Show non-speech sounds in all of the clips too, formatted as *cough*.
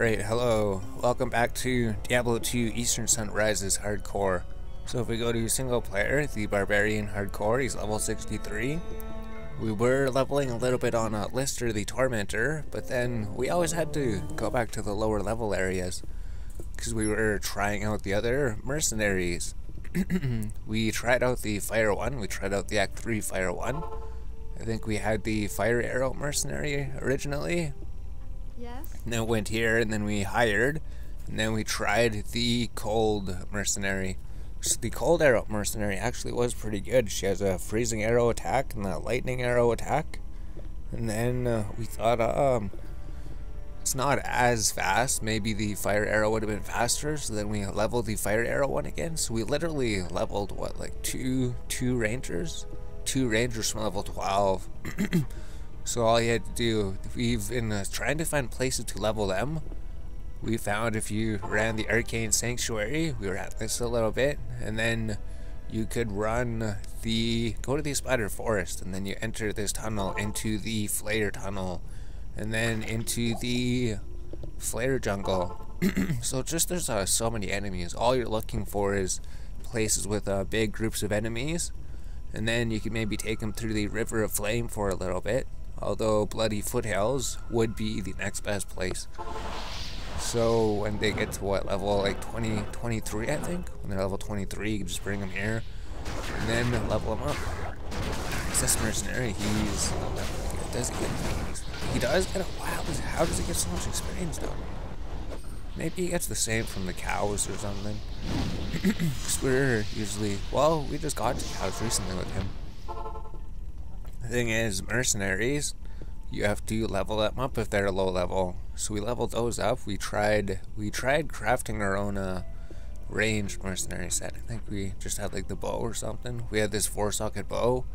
Alright, hello. Welcome back to Diablo 2 Eastern Sun Rises Hardcore. So if we go to single player, the Barbarian Hardcore, he's level 63. We were leveling a little bit on uh, Lister the Tormentor, but then we always had to go back to the lower level areas. Because we were trying out the other mercenaries. *clears throat* we tried out the Fire 1, we tried out the Act 3 Fire 1. I think we had the Fire Arrow mercenary originally, Yes? and then went here, and then we hired, and then we tried the cold mercenary. The cold arrow mercenary actually was pretty good. She has a freezing arrow attack and a lightning arrow attack. And then uh, we thought, um, it's not as fast. Maybe the fire arrow would have been faster. So then we leveled the fire arrow one again. So we literally leveled what, like two two rangers, two rangers from level twelve. *clears throat* So all you had to do, we've been uh, trying to find places to level them. We found if you ran the Arcane Sanctuary, we were at this a little bit, and then you could run the, go to the Spider Forest, and then you enter this tunnel into the Flare Tunnel, and then into the Flayer Jungle. *clears throat* so just there's uh, so many enemies. All you're looking for is places with uh, big groups of enemies, and then you can maybe take them through the River of Flame for a little bit although Bloody Foothills would be the next best place. So when they get to what level, like 20, 23 I think? When they're level 23, you can just bring them here and then level them up. Is this mercenary? He's, does he get, he does get a, wow, how does he get so much experience though? Maybe he gets the same from the cows or something. *clears throat* Because we're usually, well, we just got to cows recently with him. Thing is, mercenaries, you have to level them up if they're low level. So we leveled those up. We tried we tried crafting our own uh, ranged mercenary set. I think we just had like the bow or something. We had this four socket bow.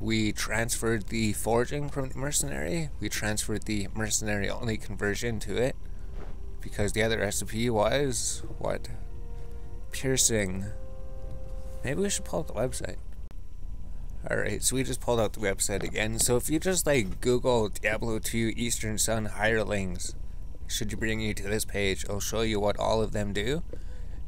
We transferred the forging from the mercenary. We transferred the mercenary only conversion to it. Because the other recipe was what? Piercing. Maybe we should pull up the website. Alright, so we just pulled out the website again. So if you just like Google Diablo 2 Eastern Sun hirelings, should you bring you to this page, it'll show you what all of them do.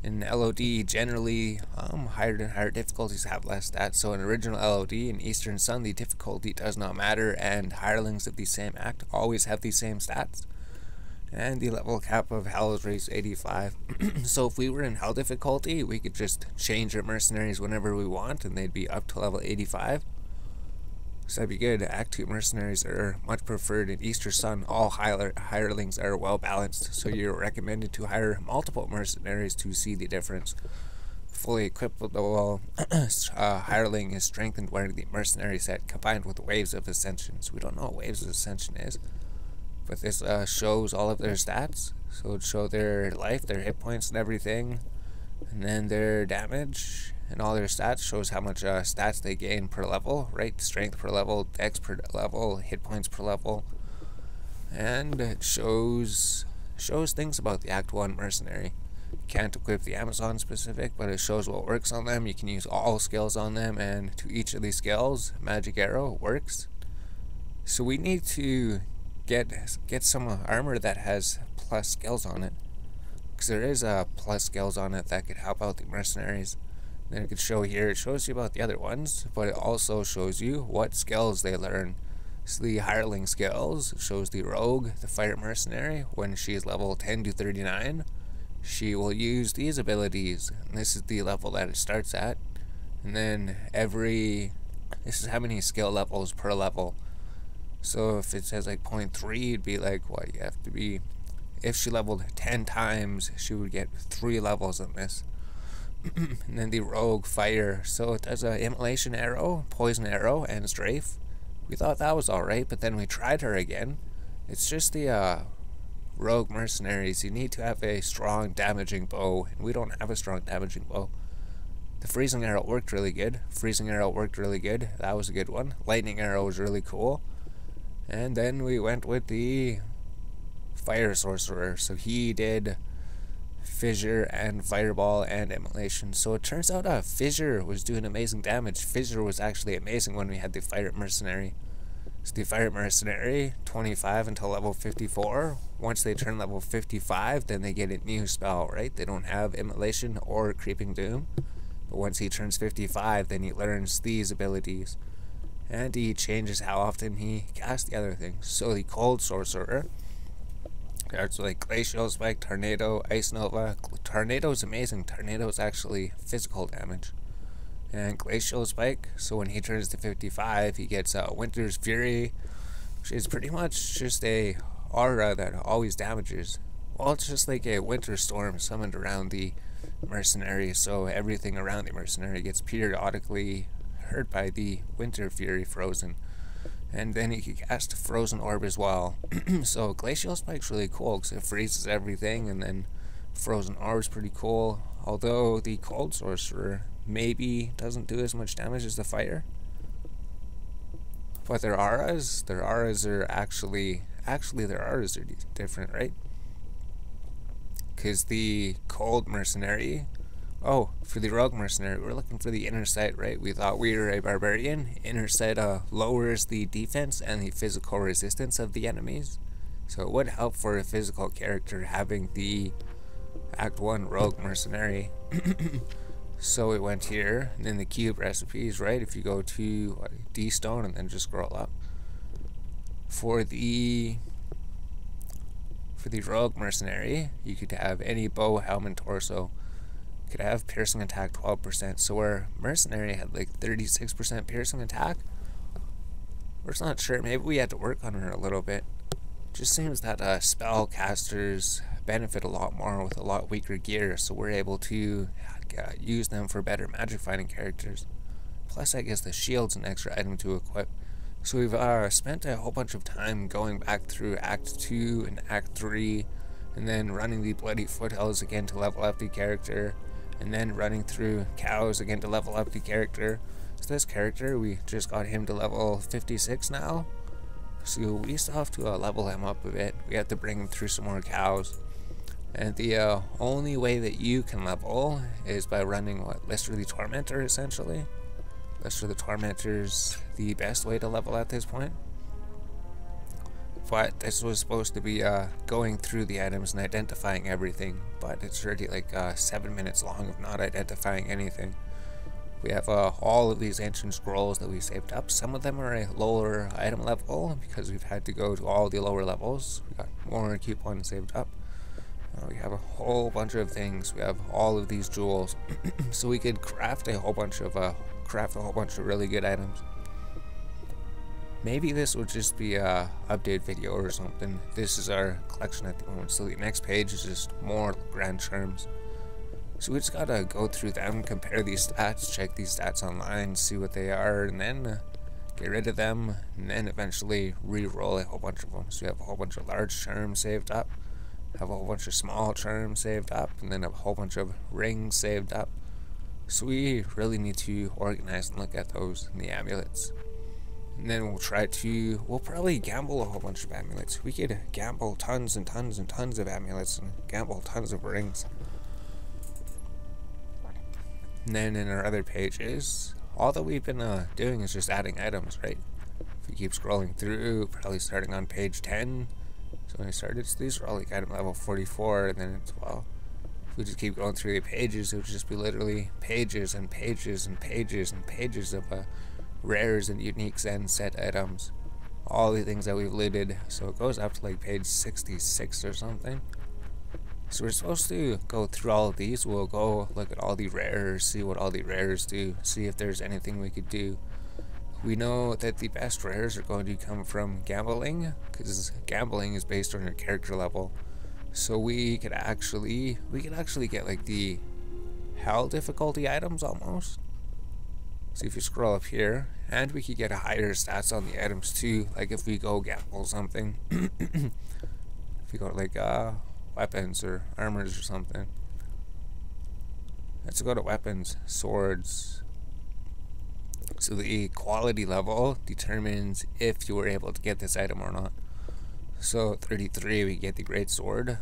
In LOD, generally, um, higher and higher difficulties have less stats. So in original LOD, in Eastern Sun, the difficulty does not matter, and hirelings of the same act always have the same stats. And the level cap of Hell is raised 85. *clears throat* so if we were in Hell difficulty, we could just change our mercenaries whenever we want, and they'd be up to level 85. So that'd be good. Act 2 mercenaries are much preferred in Eastern Sun. All hire hirelings are well balanced, so you're recommended to hire multiple mercenaries to see the difference. Fully equipped with the wall, *clears throat* uh, hireling is strengthened wearing the mercenary set combined with Waves of Ascension. So we don't know what Waves of Ascension is but this uh, shows all of their stats. So it show their life, their hit points, and everything, and then their damage and all their stats shows how much uh, stats they gain per level, right? Strength per level, dex per level, hit points per level, and it shows shows things about the Act One mercenary. You can't equip the Amazon specific, but it shows what works on them. You can use all skills on them, and to each of these skills, Magic Arrow works. So we need to get get some armor that has plus skills on it. Because there is uh, plus skills on it that could help out the mercenaries. Then it could show here, it shows you about the other ones, but it also shows you what skills they learn. So the hireling skills shows the rogue, the fire mercenary, when she is level 10 to 39, she will use these abilities. And this is the level that it starts at. And then every, this is how many skill levels per level. So if it says like 0.3, it'd be like what you have to be. If she leveled 10 times, she would get three levels in this. *clears throat* and then the rogue fire. So it does an immolation arrow, poison arrow, and strafe. We thought that was alright, but then we tried her again. It's just the uh, rogue mercenaries. You need to have a strong damaging bow, and we don't have a strong damaging bow. The freezing arrow worked really good. Freezing arrow worked really good. That was a good one. Lightning arrow was really cool. And then we went with the fire sorcerer. So he did fissure and fireball and immolation. So it turns out uh, fissure was doing amazing damage. Fissure was actually amazing when we had the fire mercenary. So the Fire Mercenary, 25 until level 54. Once they turn level 55, then they get a new spell, right? They don't have Immolation or Creeping Doom. But once he turns 55, then he learns these abilities. And he changes how often he casts the other things. So the Cold Sorcerer starts like Glacial Spike, Tornado, Ice Nova. Tornado is amazing. Tornado is actually physical damage and Glacial Spike. So when he turns to 55, he gets uh, Winter's Fury, which is pretty much just a aura that always damages. Well, it's just like a winter storm summoned around the mercenary, so everything around the mercenary gets periodically hurt by the Winter Fury Frozen. And then he cast Frozen Orb as well. *clears throat* so Glacial Spike's really cool because it freezes everything, and then Frozen Orb is pretty cool. Although the Cold Sorcerer maybe doesn't do as much damage as the fire. But their auras, their auras are actually, actually their auras are different, right? Because the cold mercenary, oh, for the rogue mercenary, we're looking for the inner sight, right? We thought we were a barbarian. Inner sight uh, lowers the defense and the physical resistance of the enemies. So it would help for a physical character having the Act 1 rogue mercenary. *coughs* So it went here, and then the cube recipes, right? If you go to D stone and then just scroll up. For the for the rogue mercenary, you could have any bow, helm, and torso. Could have piercing attack 12%. So where mercenary had like 36% piercing attack, we're just not sure. Maybe we had to work on her a little bit. Just seems that uh, spell casters benefit a lot more with a lot weaker gear, so we're able to uh, use them for better magic fighting characters. Plus, I guess the shield's an extra item to equip. So we've uh, spent a whole bunch of time going back through Act 2 and Act 3, and then running the Bloody Foothills again to level up the character, and then running through Cows again to level up the character. So this character, we just got him to level 56 now. So we still have to uh, level him up a bit. We have to bring him through some more cows. And the uh, only way that you can level is by running what Lister the Tormentor essentially. Lister the Tormentor's the best way to level at this point. But this was supposed to be uh, going through the items and identifying everything, but it's already like uh, 7 minutes long of not identifying anything. We have uh, all of these ancient scrolls that we saved up. Some of them are a lower item level because we've had to go to all the lower levels. We got more keep coupons saved up. Uh, we have a whole bunch of things. We have all of these jewels, *clears throat* so we could craft a whole bunch of uh, craft a whole bunch of really good items. Maybe this would just be a update video or something. This is our collection at the moment. So the next page is just more grand charms. So we just gotta go through them, compare these stats, check these stats online, see what they are, and then uh, get rid of them, and then eventually re-roll a whole bunch of them. So we have a whole bunch of large charms saved up have a whole bunch of small charms saved up, and then a whole bunch of rings saved up. So we really need to organize and look at those and the amulets. And then we'll try to, we'll probably gamble a whole bunch of amulets. We could gamble tons and tons and tons of amulets and gamble tons of rings. And then in our other pages, all that we've been uh, doing is just adding items, right? If we keep scrolling through, probably starting on page 10, so when I started, so these are all like item level 44, and then it's, well, if we just keep going through the pages, it would just be literally pages and pages and pages and pages of uh, rares and uniques and set items. All the things that we've looted, so it goes up to like page 66 or something. So we're supposed to go through all of these, we'll go look at all the rares, see what all the rares do, see if there's anything we could do we know that the best rares are going to come from gambling, because gambling is based on your character level. So we could actually, we could actually get like the hell difficulty items almost. See if you scroll up here, and we could get a higher stats on the items too, like if we go gamble something. *coughs* if we go like uh, weapons or armors or something. Let's go to weapons, swords, so the quality level determines if you were able to get this item or not. So 33 we get the great sword,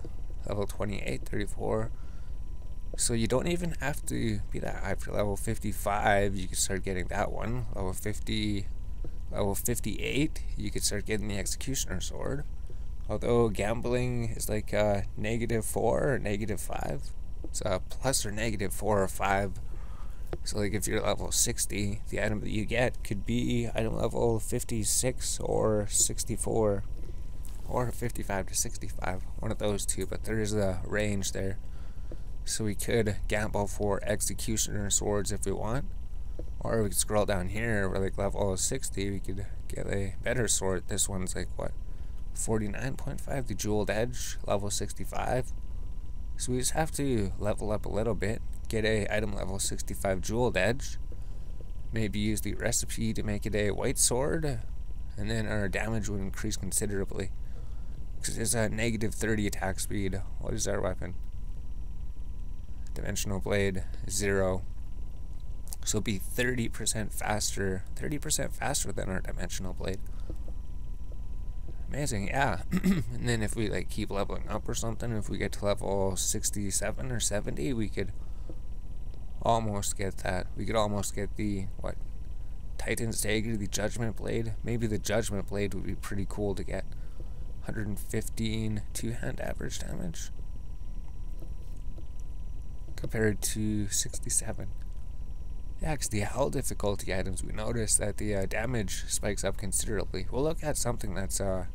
level 28, 34. So you don't even have to be that high for level 55, you can start getting that one. Level 50, level 58, you could start getting the Executioner Sword. Although gambling is like uh, negative 4 or negative 5. It's a plus or negative 4 or 5. So like if you're level 60, the item that you get could be item level 56 or 64 or 55 to 65. One of those two, but there is a range there. So we could gamble for Executioner Swords if we want. Or we could scroll down here, we're like level 60, we could get a better sword. This one's like, what, 49.5, the Jeweled Edge, level 65. So we just have to level up a little bit, get a item level 65 Jeweled Edge, maybe use the recipe to make it a white sword, and then our damage would increase considerably. Because it's a negative 30 attack speed. What is our weapon? Dimensional Blade, 0. So be 30% faster, 30% faster than our Dimensional Blade. Amazing, yeah. *clears throat* and then if we like keep leveling up or something, if we get to level 67 or 70, we could almost get that. We could almost get the, what, Titan's Dagger, the Judgment Blade. Maybe the Judgment Blade would be pretty cool to get. 115 two-hand average damage compared to 67. Yeah, because the hell difficulty items, we notice that the uh, damage spikes up considerably. We'll look at something that's uh,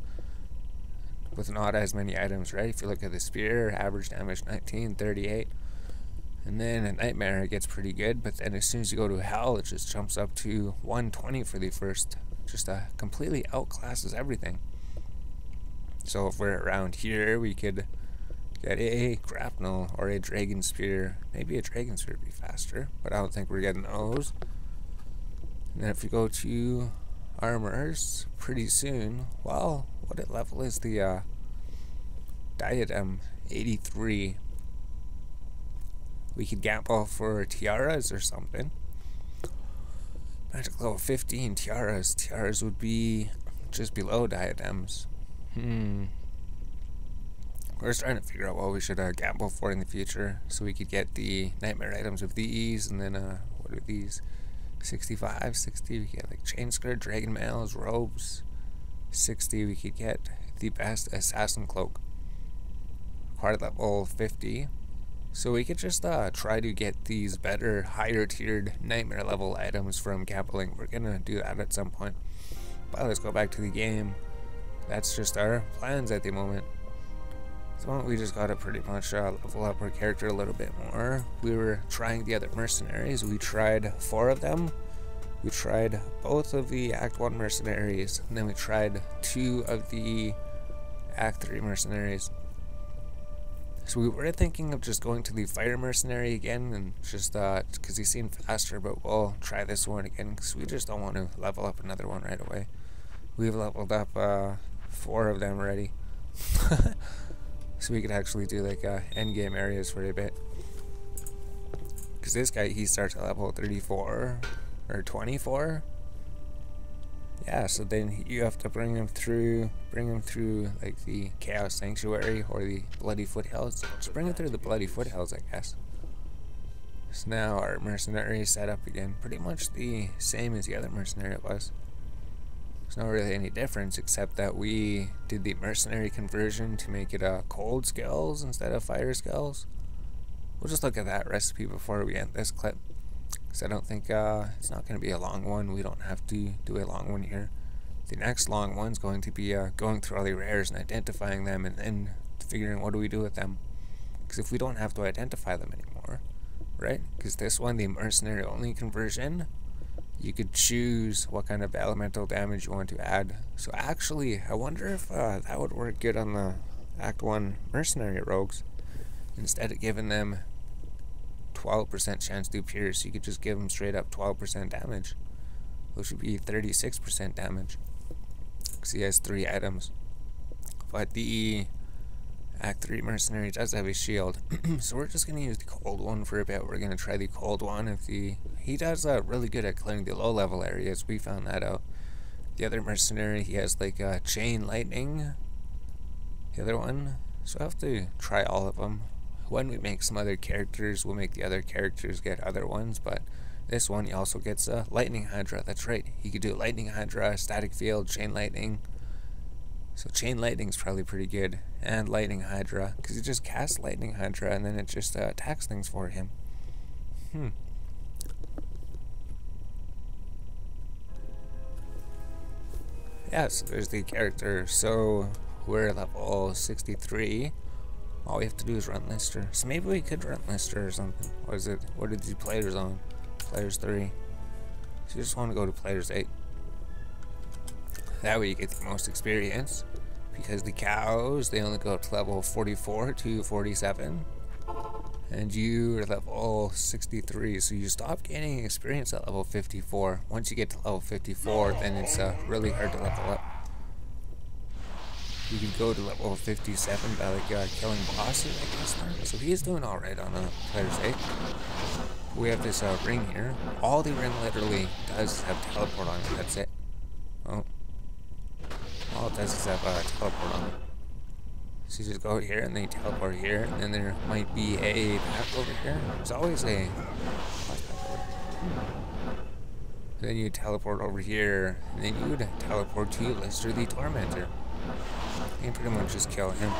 with not as many items, right? If you look at the spear, average damage 19, 38. And then a nightmare, it gets pretty good, but then as soon as you go to hell, it just jumps up to 120 for the first. Just uh, completely outclasses everything. So if we're around here, we could get a grapnel or a dragon spear. Maybe a dragon spear would be faster, but I don't think we're getting those. And then if we go to armors, pretty soon, well, what level is the uh, diadem? 83. We could gamble for tiaras or something. Magic level 15 tiaras. Tiaras would be just below diadems. Hmm. We're trying to figure out what we should uh, gamble for in the future so we could get the nightmare items of these and then uh, what are these? 65, 60, we get like chain skirt, dragon mails, robes. 60, we could get the best assassin cloak. Hard level 50. So we could just uh, try to get these better, higher tiered nightmare level items from gambling. We're gonna do that at some point. But let's go back to the game. That's just our plans at the moment. So we just gotta pretty much uh, level up our character a little bit more. We were trying the other mercenaries. We tried four of them. We tried both of the Act 1 mercenaries, and then we tried two of the Act 3 mercenaries. So we were thinking of just going to the Fire mercenary again, and just uh, because he seemed faster, but we'll try this one again, because we just don't want to level up another one right away. We've leveled up uh, four of them already. *laughs* so we could actually do like uh, end game areas for a bit. Because this guy, he starts at level 34 or 24. Yeah, so then you have to bring him through, bring him through like the Chaos Sanctuary or the Bloody Foothills. Just bring him through the Bloody Foothills, I guess. So now our mercenary is set up again, pretty much the same as the other mercenary it was. There's not really any difference except that we did the mercenary conversion to make it uh, cold skills instead of fire skills. We'll just look at that recipe before we end this clip. Because I don't think uh, it's not going to be a long one. We don't have to do a long one here. The next long one's going to be uh, going through all the rares and identifying them and then figuring what do we do with them. Because if we don't have to identify them anymore, right? Because this one, the mercenary only conversion, you could choose what kind of elemental damage you want to add. So actually, I wonder if uh, that would work good on the Act 1 mercenary rogues. Instead of giving them 12% chance to pierce, you could just give them straight up 12% damage. Which would be 36% damage. Because he has three items. But the Act 3 Mercenary does have a shield. *clears throat* so we're just going to use the cold one for a bit. We're going to try the cold one. If the He does uh, really good at clearing the low level areas. We found that out. The other Mercenary, he has like a Chain Lightning. The other one. So I have to try all of them. When we make some other characters, we'll make the other characters get other ones. But this one he also gets a lightning hydra. That's right. He could do lightning hydra, static field, chain lightning. So chain lightning's probably pretty good, and lightning hydra because he just casts lightning hydra and then it just uh, attacks things for him. Hmm. Yeah, so there's the character. So we're level 63. All we have to do is run Lister. So maybe we could run Lister or something. What is it? What did the players on? Players 3. So you just want to go to players 8. That way you get the most experience. Because the cows, they only go up to level 44 to 47. And you are level 63, so you stop gaining experience at level 54. Once you get to level 54, then it's uh, really hard to level up. You can go to level 57 by like uh, killing bosses, I guess. There. So he's doing alright on a player's 8. We have this uh, ring here. All the ring literally does have teleport on it, that's it. All it does is have uh, teleport on it. So you just go here and then you teleport here, and then there might be a path over here. There's always a Then you teleport over here, and then you would teleport to Lister the Tormentor. You pretty much just kill him.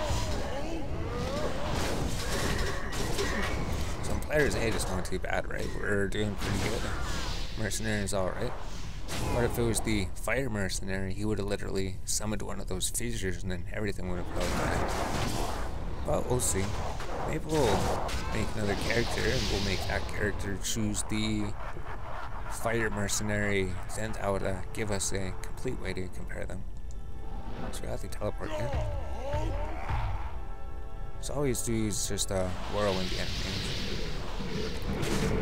Some players A just not too bad, right? We're doing pretty good. Mercenary is alright. What if it was the fire mercenary? He would have literally summoned one of those fissures and then everything would have probably died. But we'll see. Maybe we'll make another character and we'll make that character choose the fire mercenary. Then that would uh, give us a complete way to compare them. So have to teleport here. So all we do is just uh, whirlwind the.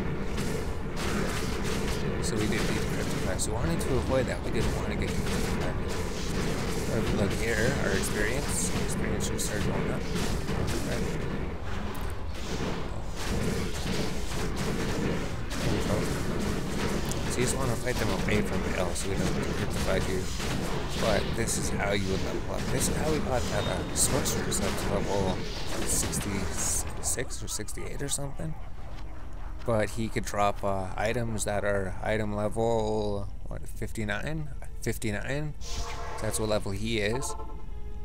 So we did need to cryptify. So we wanted to avoid that. We didn't want to get. Or if we look here, our experience, experience should start going up. Okay. So you just want to fight them away from the L so we don't cryptify you. But this is how you would level up. This is how we got that uh, sorceress up to level 66 or 68 or something but he could drop uh, items that are item level what 59 59 that's what level he is.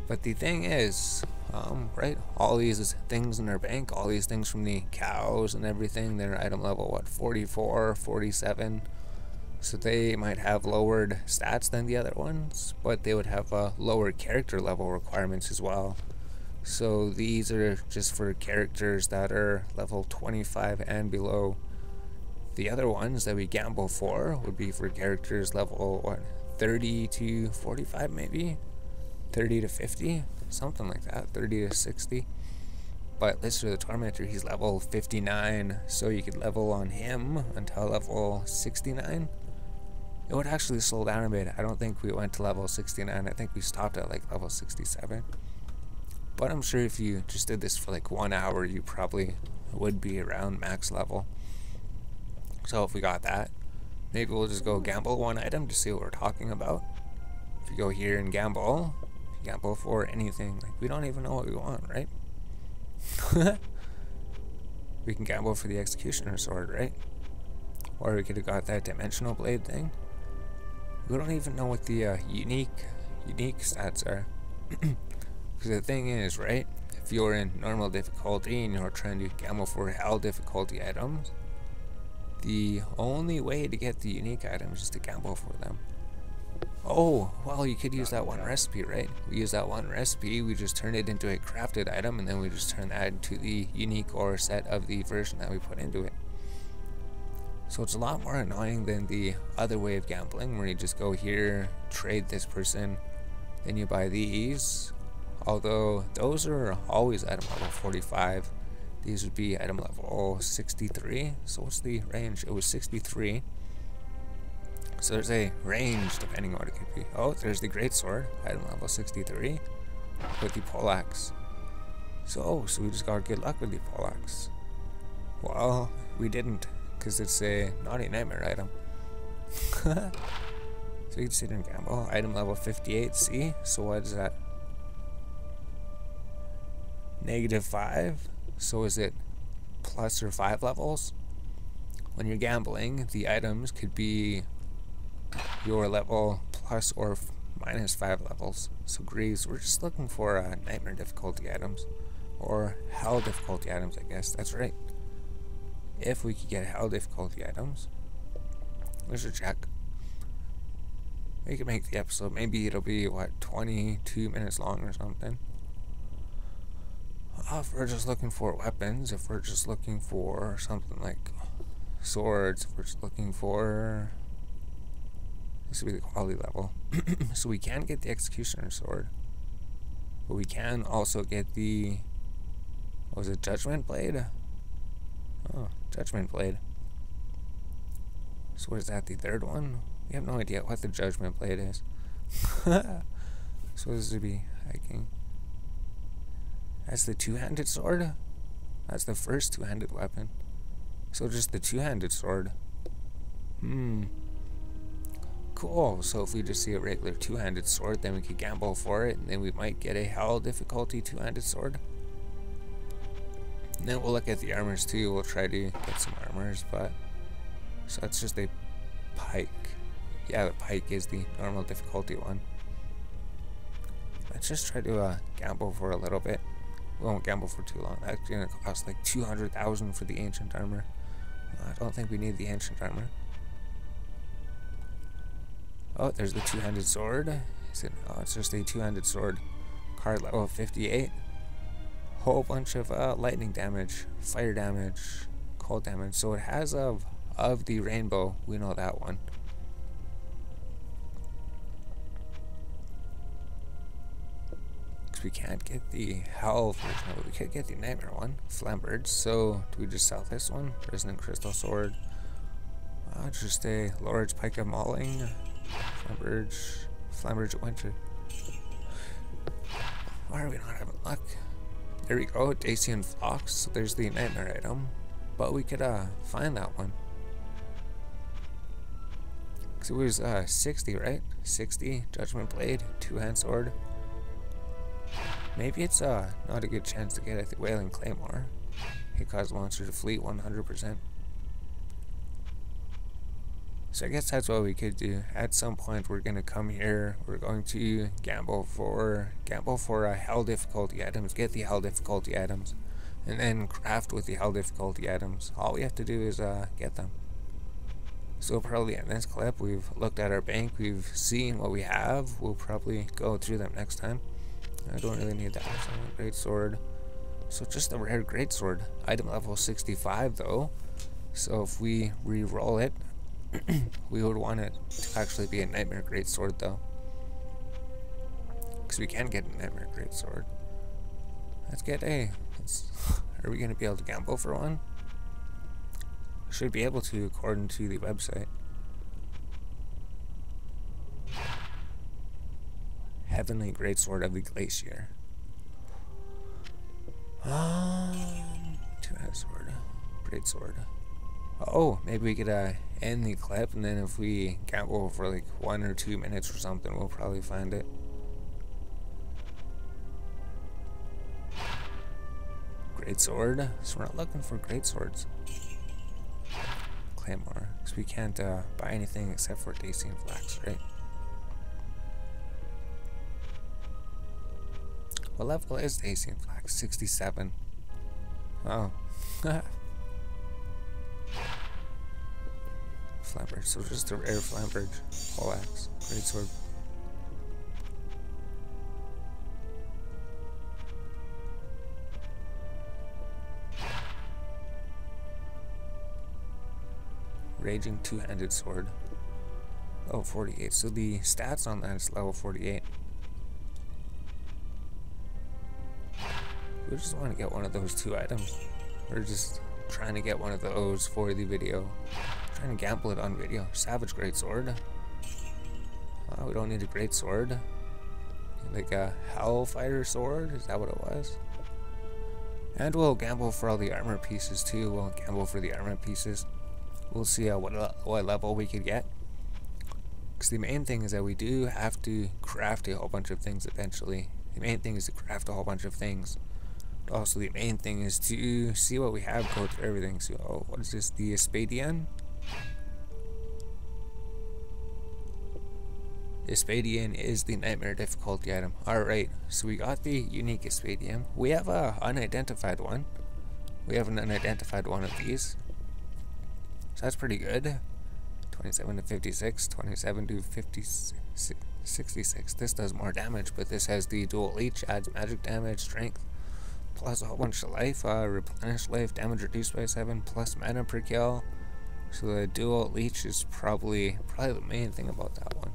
But the thing is um, right all these things in their bank all these things from the cows and everything they're item level what 44 47 so they might have lowered stats than the other ones but they would have uh, lower character level requirements as well so these are just for characters that are level 25 and below. The other ones that we gamble for would be for characters level what 30 to 45 maybe? 30 to 50 something like that 30 to 60 but Lister the Tormentor he's level 59 so you could level on him until level 69 it would actually slow down a bit. I don't think we went to level 69 I think we stopped at like level 67 but I'm sure if you just did this for like one hour, you probably would be around max level. So if we got that, maybe we'll just go gamble one item to see what we're talking about. If you go here and gamble, gamble for anything, like we don't even know what we want, right? *laughs* we can gamble for the executioner sword, right? Or we could have got that dimensional blade thing. We don't even know what the uh, unique unique stats are. *clears throat* Because the thing is, right? If you're in normal difficulty and you're trying to gamble for hell difficulty items, the only way to get the unique items is to gamble for them. Oh, well, you could use that one recipe, right? We use that one recipe, we just turn it into a crafted item, and then we just turn that into the unique or set of the version that we put into it. So it's a lot more annoying than the other way of gambling, where you just go here, trade this person, then you buy these, although those are always item level 45 these would be item level 63 so what's the range? It was 63 so there's a range depending on what it could be. Oh there's the great sword item level 63 with the poleaxe. So oh so we just got good luck with the poleaxe. Well we didn't because it's a naughty nightmare item. *laughs* So you can sit and gamble. Item level 58 see so what is that negative 5. So is it plus or 5 levels? when you're gambling, the items could be your level plus or minus 5 levels. So Greaves, we're just looking for uh, Nightmare difficulty items. Or Hell difficulty items, I guess. That's right. If we could get Hell difficulty items. We should check. We could make the episode, maybe it'll be, what, 22 minutes long or something. Uh, if we're just looking for weapons, if we're just looking for something like swords, if we're just looking for this would be the quality level. *clears throat* so we can get the Executioner Sword. But we can also get the... What was it? Judgment Blade? Oh, Judgment Blade. So what is that? The third one? We have no idea what the Judgment Blade is. *laughs* so this would be hiking. That's the two-handed sword? That's the first two-handed weapon. So just the two-handed sword. Hmm. Cool, so if we just see a regular two-handed sword, then we could gamble for it, and then we might get a hell difficulty two-handed sword. And then we'll look at the armors too, we'll try to get some armors, but... So that's just a pike. Yeah, the pike is the normal difficulty one. Let's just try to uh, gamble for a little bit. We won't gamble for too long. That's gonna cost like 200,000 for the ancient armor. I don't think we need the ancient armor. Oh, there's the two-handed sword. Is it? Oh, it's just a two-handed sword. Card level 58. Whole bunch of uh, lightning damage, fire damage, cold damage. So it has of of the rainbow. We know that one. We can't get the hell version. We could get the nightmare one, Flamberge. So do we just sell this one? Resonant crystal sword. Uh, just a large pike of mauling. Flamberge. Flamberge Winter. Why are we not having luck? There we go, Dacian Falx. So there's the nightmare item. But we could uh find that one. Cause it was uh 60, right? 60, Judgment Blade, two-hand sword. Maybe it's uh not a good chance to get at the Wailing Claymore. It causes monster to flee 100%. So I guess that's what we could do. At some point, we're gonna come here. We're going to gamble for gamble for uh, hell difficulty items. Get the hell difficulty items, and then craft with the hell difficulty items. All we have to do is uh, get them. So probably in this clip, we've looked at our bank. We've seen what we have. We'll probably go through them next time. I don't really need that. Great sword. So just a rare great sword. Item level 65 though. So if we re-roll it, *clears throat* we would want it to actually be a Nightmare Great Sword, though. Because we can get a Nightmare Great Sword. Let's get a... Let's, *laughs* are we going to be able to gamble for one? Should be able to, according to the website. Heavenly Great Sword of the Glacier. Um, two-handed sword. Great sword. Oh, maybe we could uh, end the clip, and then if we gamble for like one or two minutes or something, we'll probably find it. Great sword. So we're not looking for great swords. Claymore, because we can't uh, buy anything except for Dacian Falx, right? What level is Dacian Falx? 67. Oh. *laughs* Flamberge, so just a rare Flamberge poleaxe, great sword. Raging two-handed sword. Level 48. So the stats on that is level 48. We just want to get one of those two items. We're just trying to get one of those for the video. Trying to gamble it on video. Savage Great Sword. We don't need a Great Sword. Like a Hellfighter Sword? Is that what it was? And we'll gamble for all the armor pieces too. We'll gamble for the armor pieces. We'll see uh, what, what level we could get. Because the main thing is that we do have to craft a whole bunch of things eventually. The main thing is to craft a whole bunch of things. Also, the main thing is to see what we have, go through everything. So, oh, what is this? The Espandon? Espandon is the Nightmare difficulty item. Alright, so we got the unique Espandon. We have a unidentified one. We have an unidentified one of these. So that's pretty good. 27 to 56, 27 to 50, 66. This does more damage, but this has the dual leech, adds magic damage, strength, plus a whole bunch of life, uh, replenish life, damage reduced by 7, plus mana per kill. So the dual leech is probably probably the main thing about that one.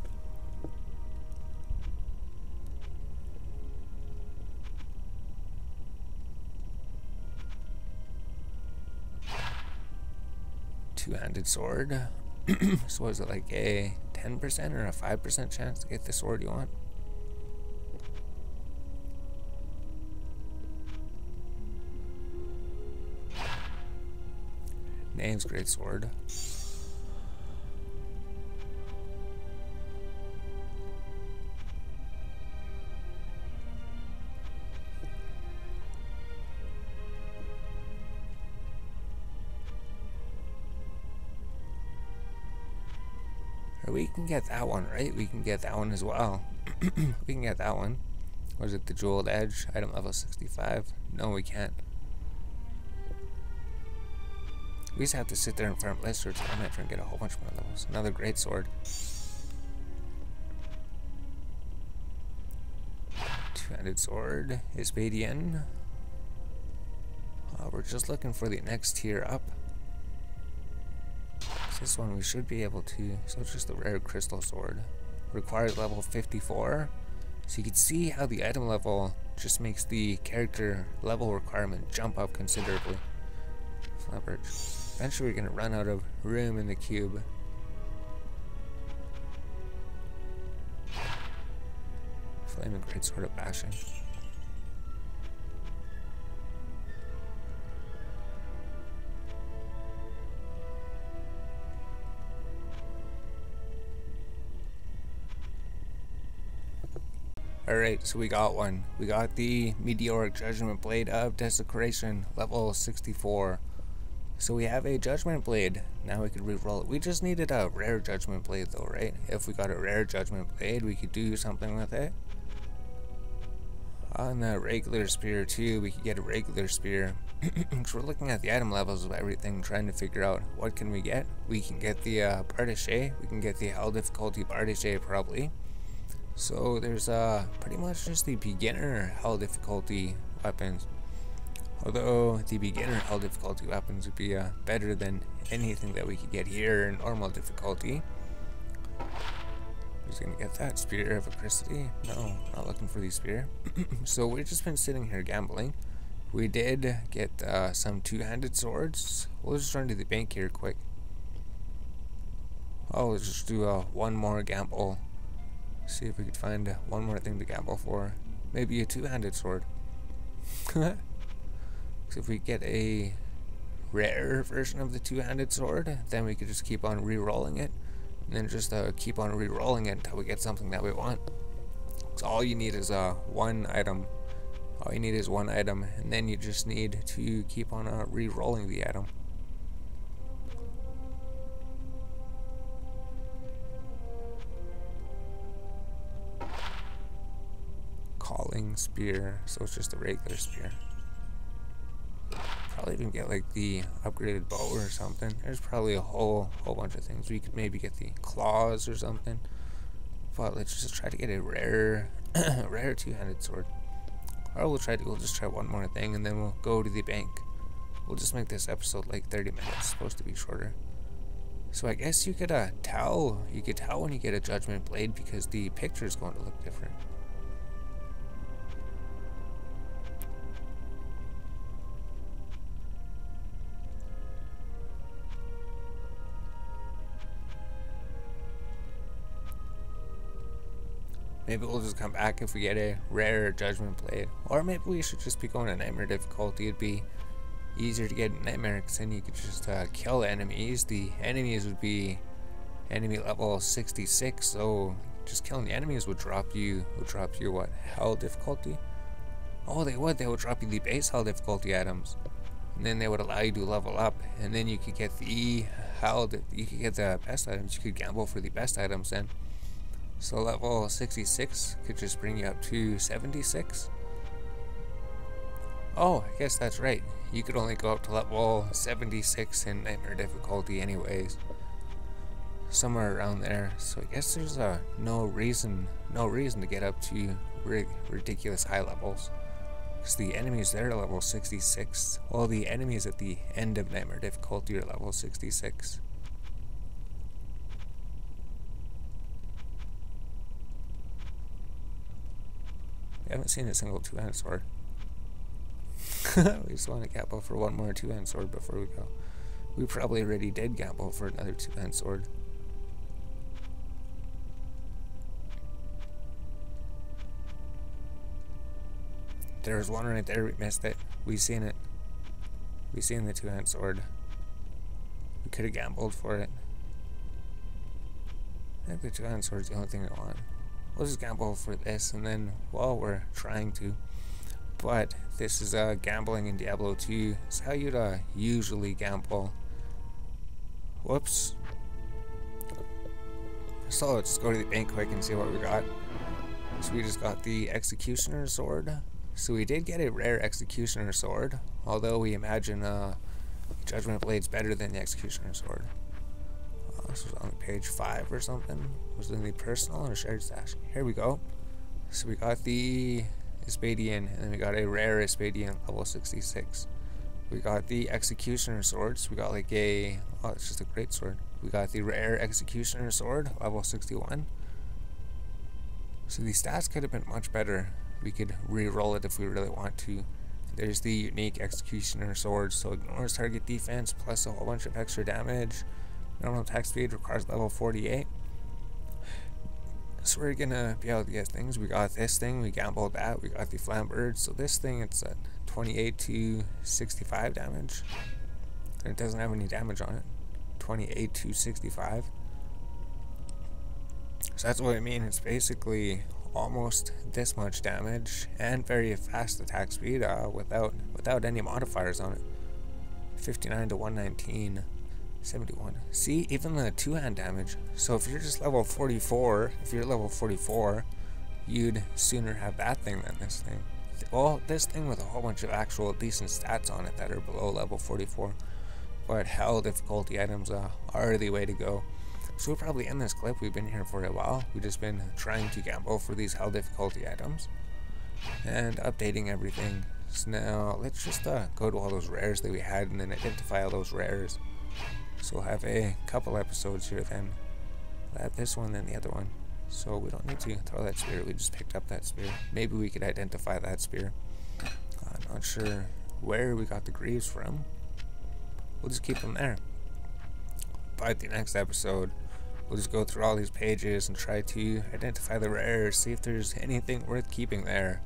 Two-handed sword. *clears throat* so was it like a 10% or a 5% chance to get the sword you want? Name's Great Sword. we can get that one, right? We can get that one as well. *clears throat* we can get that one. Was it the Jeweled Edge? Item level 65? No, we can't. We just have to sit there and farm Blizzard Torment and get a whole bunch more levels. Another great sword. Two-handed sword. Espandon. Uh, we're just looking for the next tier up. This one we should be able to, so it's just a rare crystal sword. Requires level 54. So you can see how the item level just makes the character level requirement jump up considerably. Leverage. Eventually we're going to run out of room in the cube. Flaming Great Sword of Passion. Alright, so we got one. We got the Meteoric Judgment Blade of Desecration, level 64. So we have a Judgment Blade. Now we could re-roll it. We just needed a rare Judgment Blade though, right? If we got a rare Judgment Blade, we could do something with it. On the regular spear too, we could get a regular spear. *clears throat* so we're looking at the item levels of everything, trying to figure out what can we get. We can get the uh, Bardiche. We can get the Hell difficulty Bardiche probably. So there's uh, pretty much just the beginner hell difficulty weapons. Although the beginner hell difficulty weapons would be uh, better than anything that we could get here in normal difficulty. Who's gonna get that? Spear of Acristity? No, not looking for the spear. *clears throat* so we've just been sitting here gambling. We did get uh, some two-handed swords. We'll just run to the bank here quick. Oh, let's just do uh, one more gamble See if we could find one more thing to gamble for. Maybe a two-handed sword. *laughs* so if we get a rare version of the two-handed sword, then we could just keep on re-rolling it. And then just uh, keep on re-rolling it until we get something that we want. So all you need is uh, one item. All you need is one item, and then you just need to keep on uh, re-rolling the item. calling spear, so it's just a regular spear. Probably even get like the upgraded bow or something. There's probably a whole whole bunch of things. We could maybe get the claws or something. But let's just try to get a rare *clears throat* rare two-handed sword. Or we'll try to we'll just try one more thing and then we'll go to the bank. We'll just make this episode like 30 minutes. Supposed to be shorter. So I guess you could uh, tell you could tell when you get a judgment blade because the picture is going to look different. Maybe we'll just come back if we get a rare Judgment Blade. Or maybe we should just be going to Nightmare difficulty. It'd be easier to get Nightmare because then you could just uh, kill enemies. The enemies would be enemy level 66, so just killing the enemies would drop you, would drop you what, Hell difficulty? Oh, they would. They would drop you the base hell difficulty items, and then they would allow you to level up, and then you could get the hell. You could get the best items. You could gamble for the best items then. So level 66 could just bring you up to 76. Oh, I guess that's right. You could only go up to level 76 in Nightmare difficulty anyways. Somewhere around there. So I guess there's uh, no reason no reason to get up to ri ridiculous high levels. Because the enemies there are level 66. Well, the enemies at the end of Nightmare difficulty are level 66. I haven't seen a single two-handed sword. *laughs* we just want to gamble for one more two-hand sword before we go. We probably already did gamble for another two-hand sword. There's one right there, we missed it. We seen it. We seen the two-hand sword. We could have gambled for it. I think the two-hand sword is the only thing I want. We'll just gamble for this, and then, well, we're trying to. But this is uh, gambling in Diablo 2. It's how you'd uh, usually gamble. Whoops. So let's go to the bank quick and see what we got. So we just got the Executioner Sword. So we did get a rare Executioner Sword, although we imagine uh, Judgment Blade's better than the Executioner Sword. This was on page 5 or something. Was it in the personal or shared stash? Here we go. So we got the Espandon, and then we got a rare Espandon level 66. We got the Executioner Swords. We got like a, oh, it's just a great sword. We got the rare Executioner Sword, level 61. So the stats could have been much better. We could re-roll it if we really want to. There's the unique Executioner Sword, so ignores target defense plus a whole bunch of extra damage. Normal attack speed requires level 48. So we're gonna be able to get things. We got this thing, we gambled that, we got the Flamberge. So this thing, it's at 28 to 65 damage. And it doesn't have any damage on it. 28 to 65. So that's what I mean. It's basically almost this much damage and very fast attack speed uh, without without any modifiers on it. 59 to 119. 71. See, even the two-hand damage. So if you're just level 44, if you're level 44, you'd sooner have that thing than this thing. Well, this thing with a whole bunch of actual decent stats on it that are below level 44. But hell difficulty items uh, are the way to go. So we'll probably end this clip. We've been here for a while. We've just been trying to gamble for these hell difficulty items. And updating everything. So now, let's just uh, go to all those rares that we had and then identify all those rares. So we'll have a couple episodes here then. We'll have this one and the other one. So we don't need to throw that spear, we just picked up that spear. Maybe we could identify that spear. I'm not sure where we got the greaves from. We'll just keep them there. But the next episode, we'll just go through all these pages and try to identify the rares, see if there's anything worth keeping there.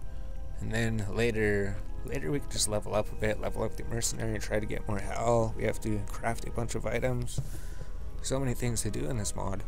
And then later, Later we can just level up a bit, level up the mercenary and try to get more hell. We have to craft a bunch of items. So many things to do in this mod.